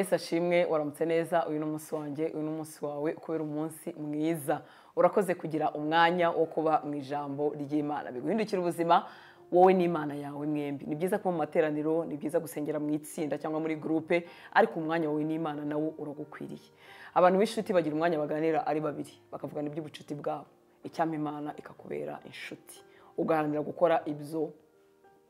yesu ashimwe waramutse neza uyu ni umunsi wanjye uyu ni umunsi wawe kubera umunsi mwiza. Urakoze kugira umwanya wo kuba mu ijambo ry'imana. Biguhindukira ubuzima wowe n'imana yawe mwembi. Ni byiza kuba mu materaniro ni byiza gusengera mu itsinda cyangwa muri gurupe ariko umwanya wawe n'imana nawo uragukwiriye. Abantu b'inshuti bagira umwanya baganira ari babiri bakavugana iby'ubucuti bwabo. Icyampa imana ikakubera inshuti. Ugaharanira gukora ibyo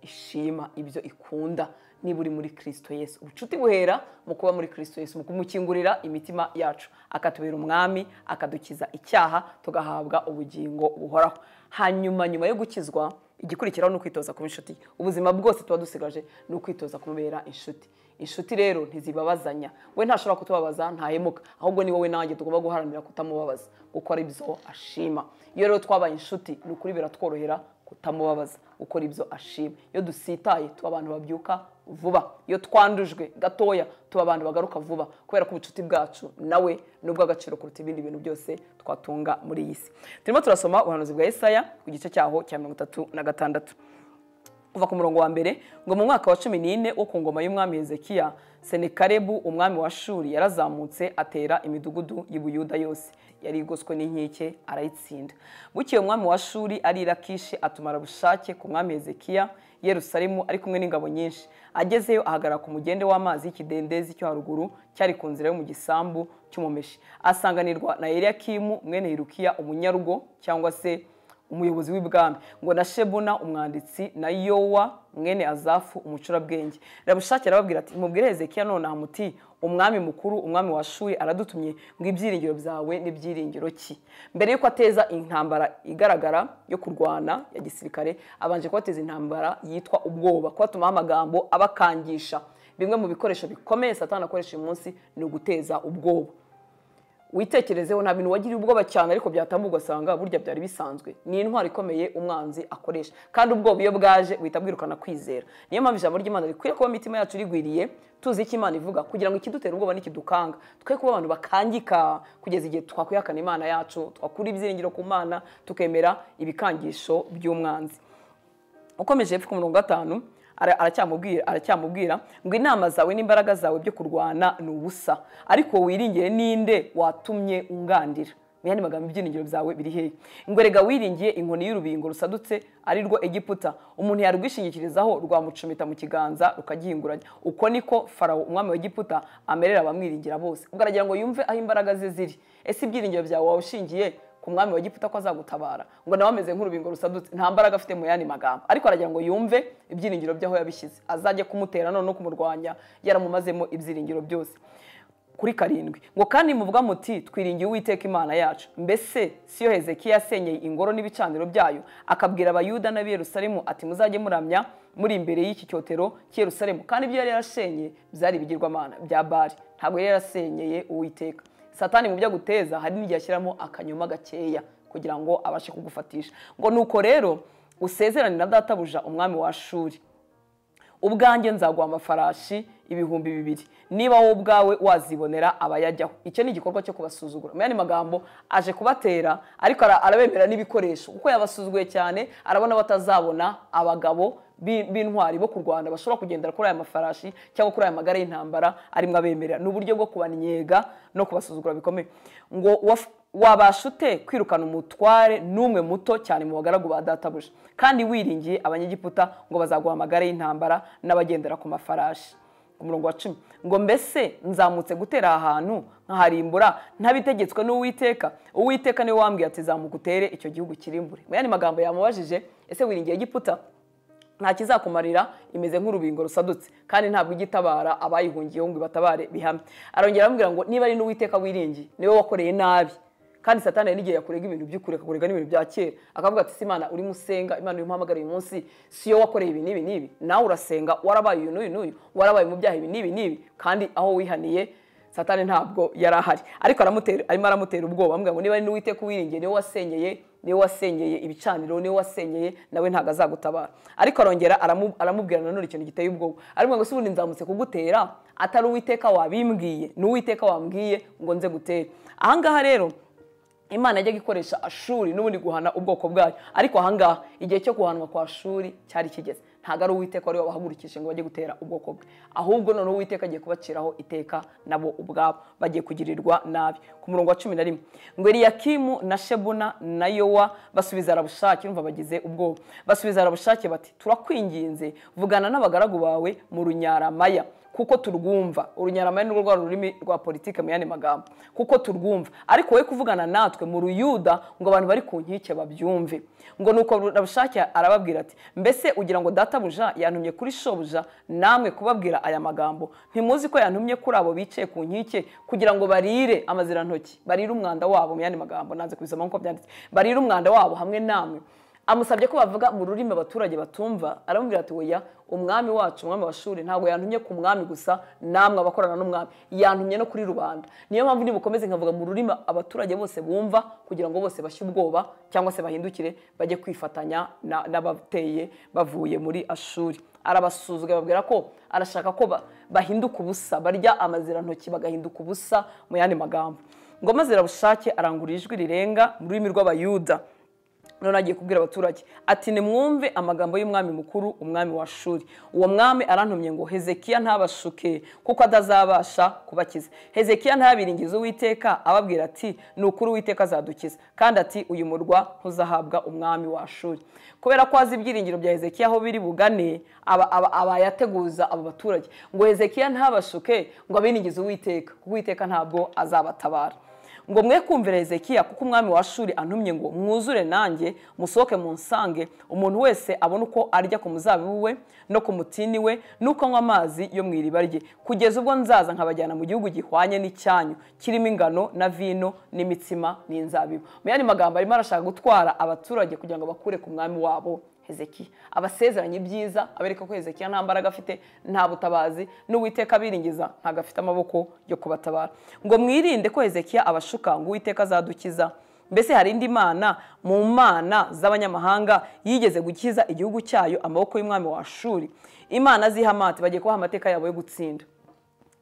ishima ibyo ikunda. Niba uri muri kirisito yesu. Ubucuti buhera mu kuba muri kirisito yesu mu kumukingurira imitima yacu. Akatubera umwami akadukiza icyaha tugahabwa ubugingo buhoraho. Hanyuma nyuma yo gukizwa igikurikiraho ni ukwitoza kuba inshuti. Ubuzima bwose tuba dusigaje ni ukwitoza kumubera inshuti. Inshuti rero ntizibabazanya. We ntashobora kutubabaza ntahemuka. Ahubwo ni wowe nanjye tugomba guharanira kutamubabaza gukora ibyo ashima. Iyo rero twabaye inshuti ni ukuri biratworohera kutamubabaza gukora ibyo ashima. Iyo dusitaye tuba abantu babyuka vuba. Iyo twandujwe gatoya tuba abantu bagaruka vuba. Kubera ko ubucuti bwacu nawe ni ubw'agaciro kuruta ibindi bintu byose twatunga muri iyi si. Turimo turasoma ubuhanuzi bwa Yesaya ku gice cyaho cya mirongo itatu na gatandatu. Kuva ku murongo wa mbere ngo mu mwaka wa cumi n'ine wo ku ngoma y'umwami hezekiya senekarebu umwami wa shuri yarazamutse atera imidugudu y'ubuyuda yose. Yari igoswe n'inkike arayitsinda. Bukeye umwami wa shuri ari irakishi atumara bushake ku mwami hezekiya yerusalemu ari kumwe n'ingabo nyinshi. Agezeyo ahagarara ku mugende w'amazi y'ikidendezi cyo haruguru cyari ku nzira yo mu gisambu cy'umumeshi asanganirwa na eliyakimu mwene hirukiya umunyarugo cyangwa se umuyobozi w'ibwami. Ngo na shebuna umwanditsi na yowa mwene azafu umucurabwenge. Rabushake arababwira ati mubwire hezekiya nonaha muti umwami mukuru umwami wa shuri aradutumye ngo ibyiringiro byawe n'ibyiringiro ki? Mbere y'uko ateza intambara igaragara yo kurwana ya gisirikare abanje kubateza intambara yitwa ubwoba. Kubatumaho amagambo abakangisha. Bimwe mu bikoresho bikomeye satani akoresha uyu munsi ni uguteza ubwoba. Witekerezeho nta bintu wagiriye ubwoba cyane ariko byatambuka ugasanga burya byari bisanzwe. Ni intwaro ikomeye umwanzi akoresha. Kandi ubwoba iyo bwaje buhita bwirukana kwizera. Niyo mpamvu ijambo ry'imana rikwiye kuba imitima yacu rigwiriye tuzi icyo imana ivuga kugira ngo ikidutera ubwoba n'ikidukanga. Twe kuba abantu bakangika kugeza igihe twakwihakana imana yacu twakura ibyiringiro ku mana tukemera ibikangisho by'umwanzi. Ukomeje hepfo ku murongo gatanu aracyamubwira aracyamubwira ngo inama zawe n'imbaraga zawe byo kurwana ni ubusa. Ariko wiringire ninde watumye ungandira? Mu yandi magambo ibyiringiro byawe biri hehe? Ngo rega wiringiye inkoni y'urubingo rusadutse ari rwo egiputa. Umuntu yarwishingikirizaho rwamucumita mu kiganza rukagihinguranya. Uko niko farawo umwami wa egiputa amerera abamwiringira bose. Ubwo aragira ngo yumve aho imbaraga ze ziri. Ese ibyiringiro byawe wawe ushingiye ku mwami wa giputa ko azagutabara. Ngo nawe ameze nk'urubingo rusadutse. Nta mbaraga afite mu yandi magambo. Ariko aragira ngo yumve ibyiringiro by'aho yabishyize. Azajye kumutera none no kumurwanya. Yaramumazemo ibyiringiro byose. Kuri karindwi. Ngo kandi muvuga muti twiringiye uwiteka imana yacu. Mbese siyo hezekiya yasenyeye ingoro n'ibicaniro byayo akabwira abayuda n'ab'i Yerusalemu ati muzajye muramya muri imbere y'iki cyotero cy'Yerusalemu kandi ibyo yari yarashenye byari ibigirwamana bya bari ntabwo yari yarasenyeye uwiteka. Satani mu byo aguteza hari n'igihe ashyiramo akanyuma gakeya kugira ngo abashe kugufatisha. Ngo nuko rero usezerane na databuja umwami wa shuri ubwanjye nzaguha amafarashi ibihumbi bibiri. Niba wowe ubwawe wazibonera abayajyaho icyo ni igikorwa cyo kubasuzugura. Mu yandi magambo aje kubatera ariko arabemera n'ibikoresho. Kuko yabasuzuguye cyane arabona batazabona abagabo b'intwari bo kurwana bashobora kugendera kuri aya mafarashi cyangwa kuri aya magare y'intambara arimo abemerera ni uburyo bwo kubanyega no kubasuzugura bikomeye. Ngo wabasha ute kwirukana umutware n'umwe muto cyane mu bagaragu ba databuja kandi wiringiye abanyegiputa ngo bazaguha amagare y'intambara n'abagendera ku mafarashi. Ku murongo wa cumi. Ngo mbese nzamutse gutera aha hantu nkaharimbura ntabitegetswe n'uwiteka? Uwiteka ni we wambwiye ati zamuka utere icyo gihugu kirimbure. Mu yandi magambo yamubajije ese wiringiye giputa nta kizakumarira imeze nk'urubingo rusadutse. Kandi ntabwo ijya itabara abayihungiyeho ngo ibatabare bihamye. Arongera aramubwira ngo niba ari n'uwiteka wiringiye ni we wakoreye nabi. Kandi satani hari n'igihe yakurega ibintu by'ukuri akakurega n'ibintu bya kera. Akavuga ati imana urimo usenga imana urimo uhamagara uyu munsi si yo wakoreye ibi n'ibi n'ibi. Nawe urasenga warabaye uyu n'uyu n'uyu warabaye mu byaha ibi n'ibi n'ibi. Kandi aho wihaniye satani ntabwo yari ahari ariko arimo aramutera ubwoba. Amubwira ngo niba ari n'uwiteka uwiringiye ni we wasenyeye ni we wasenyeye ibicaniro ni we wasenyeye nawe ntabwo azagutabara. Ariko arongera aramubwira nanone ikintu giteye ubwoba. Ariko ngo si ubundi nzamutse kugutera? Atari uwiteka wabimbwiye. Ni uwiteka wambwiye ngo nze gutere. Ahangaha rero imana yajyaga ikoresha ashuri n'ubundi guhana ubwoko bwayo. Ariko ahangaha igihe cyo guhanwa kwa shuri cyari kigeze. Ntabwo ari uwiteka wari wabahagurukije ngo bajye gutera ubwoko bwe. Ahubwo noneho uwiteka agiye kubaciraho iteka nabo ubwabo. Bagiye kugirirwa nabi. Ku murongo wa cumi na rimwe ngo eliyakimu na shebuna na yowa basubiza arabushake urumva bagize ubwoba. Basubiza arabushake bati turakwinginze vugana n'abagaragu bawe mu runyaramaya. Kuko turwumva. Urunyaramaya ni rwo rurimi rwa politiki mu yandi magambo. Kuko turwumva. Ariko we kuvugana natwe mu ruyuda ngo abantu bari ku nkike babyumve. Ngo nuko rabushake arababwira ati mbese ugira ngo databuja yantumye kuri shobuja namwe kubabwira aya magambo? Ntimuzi ko yantumye kuri abo bicaye ku nkike kugira ngo barire amazirantoki barire umwanda wabo mu yandi magambo nanze kubisoma nk'uko byanditse. Barire umwanda wabo hamwe namwe. Amusabye ko bavuga mu rurimi abaturage batumva. Aramubwira ati weya umwami wacu umwami wa shuri ntabwo yantumye ku mwami gusa namwe abakorana n'umwami. Yantumye no kuri rubanda. Niyo mpamvu nibukomeze nkavuga mu rurimi abaturage bose bumva kugira ngo bose bashye ubwoba cyangwa se bahindukire bajye kwifatanya n'abateye bavuye muri ashuri. Arabasuzugura babwira ko arashaka ko bahinduka ubusa barya amazirantoki bagahinduka ubusa mu yandi magambo. Ngo maze rabushake arangurura ijwi rirenga mu rurimi rw'abayuda. None agiye kubwira abaturage. Ati nimwumve amagambo y'umwami mukuru umwami wa shuri uwo mwami arantumye ngo hezekiya ntabashuke kuko atazabasha kubakiza. Hezekiya ntabiringize uwiteka ababwira ati ni ukuri uwiteka azadukiza. Kandi ati uyu murwa ntuzahabwa umwami wa shuri kubera ko azi ibyiringiro bya hezekiya aho biri bugane aba yateguza abo baturage. Ngo hezekiya ntabashuke ngo abiringize uwiteka. Kuko uwiteka ntabwo azabatabara. Ngo mwe kumvira hezekiya kuko umwami wa shuri antumye ngo mwuzure nanjye musohoke mu nsange umuntu wese abone uko arya ku muzabibu we no ku mutini we n'uko anywa amazi yo mu iriba rye. Kugeza ubwo nzaza nkabajyana mu gihugu gihwanye n'icyanyu kirimo ingano na vino n'imitsima n'inzabibu. Mu yandi magambo arimo arashaka gutwara abaturage kugira ngo bakure ku mwami wabo. Hezekiya abasezeranye ibyiza abereka ko hezekiya nta mbaraga afite nta butabazi n'uwiteka abiringiza ntabwo afite amaboko yo kubatabara. Ngo mwirinde ko hezekiya abashuka ngo uwiteka azadukiza. Mbese hari indi mana mu mana z'abanyamahanga yigeze gukiza igihugu cyayo amaboko y'umwami wa shuri imana z'ihamati bagiye kubaha amateka yabo yo gutsinda.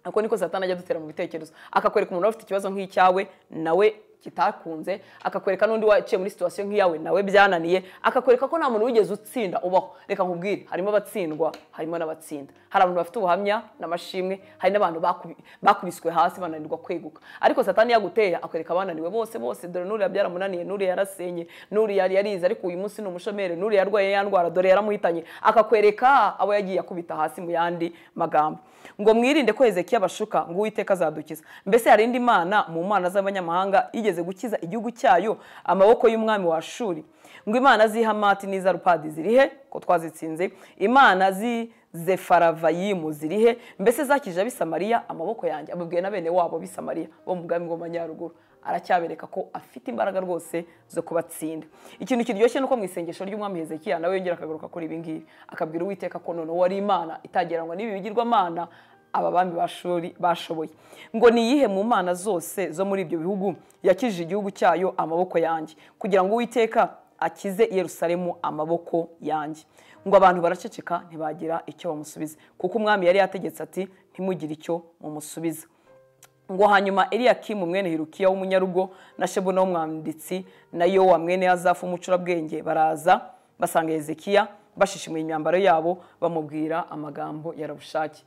Ako niko satana ajya adutera mu bitekerezo. Akakwereka umuntu ufite ikibazo nk'icyawe nawe kitakunze akakwereka n'undi waciye muri situwasiyo nk'iyawe nawe byananiye akakwereka ko nta muntu wigeze utsinda. Ubaho reka nkubwire harimo abatsindwa harimo n'abatsinda. Hari abantu bafite ubuhamya n'amashimwe hari n'abantu bakubiswe hasi bananirwa kweguka. Ariko satani yaguteye akwereka abananiwe bose bose dore n'uriya byaramunaniye n'uriya yarasenye n'uriya yari yarize ariko uyu munsi ni umushomeri n'uriya yarwaye ya ndwara dore yaramuhitanye. Akakwereka abo yagiye akubita hasi mu yandi magambo. Ngo mwirinde ko hezekiya bashuka ngo uwiteka azadukiza. Mbese hari indi mana mu mana z'abanyamahanga yigeze gukiza igihugu cyayo amaboko y'umwami wa shuri ngo imana z'ihamati n'izarupadi zirihe ko twazitsinze. Imana z'zefaravayimu zirihe mbese zakije abisamariya amaboko yanjye ababwiye na bene wabo bisamariya bo mu bwami bw'amajyaruguru aracyabereka ko afite imbaraga rwose zo kubatsinda. Ikintu kiryoshye nuko mu isengesho ry'umwami hezekiya nawe yongera akagaruka kuri ibi ngibi. Akabwira uwiteka ko noneho wari imana itagereranywa n'ibi bigirwamana aba bami bashoboye. Ngo ni iyihe mu mana zose zo muri ibyo bihugu yakijije igihugu cyayo amaboko yanjye? Kugira ngo uwiteka akize Yerusalemu amaboko yanjye. Ngo abantu baraceceka ntibagira icyo bamusubiza. Kuko umwami yari yategetse ati ntimugire icyo mumusubiza. Ngo hanyuma eliyakimu mwene hirukiya w'umunyarugo na shebuna w'umwanditsi na yowa mwene azafu w'umucurabwenge baraza basanga hezekiya bashishimuye imyambaro yabo bamubwira amagambo ya rabushake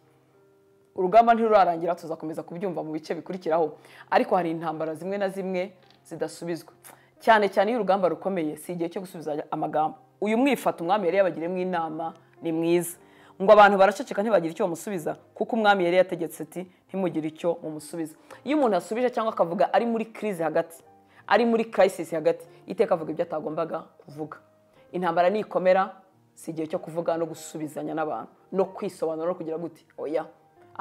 urugamba ntirurarangira tuzakomeza kubyumva mu bice bikurikiraho. Ariko hari intambara zimwe na zimwe zidasubizwa. Cyane cyane iyo urugamba rukomeye si igihe cyo gusubiza amagambo. Uyu mwifata umwami yari yabagiremo inama ni mwiza. Ngo abantu baraceceka ntibagire icyo bamusubiza kuko umwami yari yategetse ati ntimugire icyo mumusubiza. Iyo umuntu asubije cyangwa akavuga ari muri kirize hagati ari muri kirayisisi hagati iteka avuga ibyo atagombaga kuvuga. Intambara nikomera si igihe cyo kuvuga no gusubizanya n'abantu no kwisobanura no kugira gute oya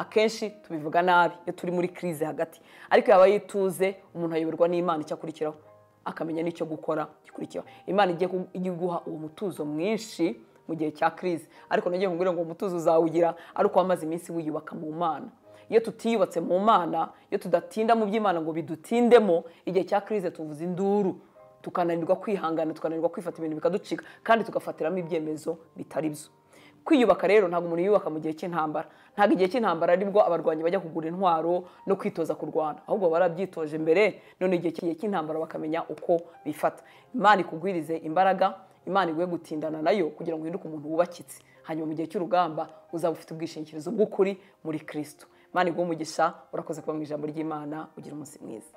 akenshi tubivuga nabi iyo turi muri kirize hagati. Ariko yaba yituze umuntu ayoborwa n'imana icyo akurikiraho akamenya n'icyo gukora gikurikiraho imana igiye guha uwo mutuzo mwinshi mu gihe cya kirize ariko nagiye nkubwira ngo umutuzo uzawugira ari uko wamaze iminsi wiyubaka mu mana. Iyo tutiyubatse mu mana iyo tudatinda mu by'imana ngo bidutindemo igihe cya kirize tuvuza induru tukananirwa kwihangana tukananirwa kwifata ibintu bikaducika kandi tugafatiramo ibyemezo bitari byo. Kwiyubaka rero ntabwo umuntu yiyubaka mu gihe cy'intambara. Ntabwo igihe cy'intambara ari bwo abarwanyi bajya kugura intwaro no kwitoza kurwana. Ahubwo barabyitoje mbere none igihe cy'intambara bakamenya uko bifata. Imana ikugwirize imbaraga imana iguhe gutindana na yo kugira ngo uhinduke umuntu wubakitse. Hanyuma mu gihe cy'urugamba uzaba ufite ubwishingikirizo bw'ukuri muri kirisito imana iguhe umugisha urakoze kuba mu ijambo ry'imana ugira umunsi mwiza.